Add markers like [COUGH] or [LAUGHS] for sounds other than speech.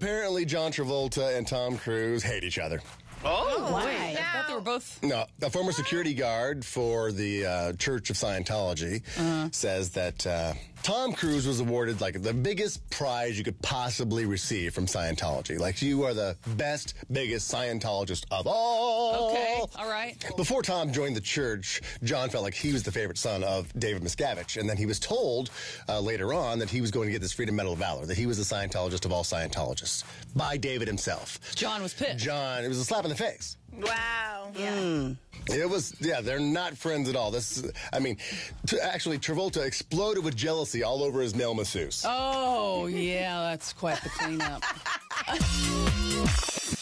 Apparently, John Travolta and Tom Cruise hate each other. Oh, Wait, I thought they were both. No, a former security guard for the uh, Church of Scientology says that uh, Tom Cruise was awarded like the biggest prize you could possibly receive from Scientology. Like you are the best, biggest Scientologist of all. Okay, all right. Before Tom joined the church, John felt like he was the favorite son of David Miscavige, and then he was told uh, later on that he was going to get this Freedom Medal of Valor, that he was the Scientologist of all Scientologists by David himself. John was pissed. John, it was a slap in the face. wow. Mm. It was, yeah, they're not friends at all. This, I mean, t- actually, Travolta exploded with jealousy all over his male masseuse. Oh, yeah, that's quite the cleanup. [LAUGHS]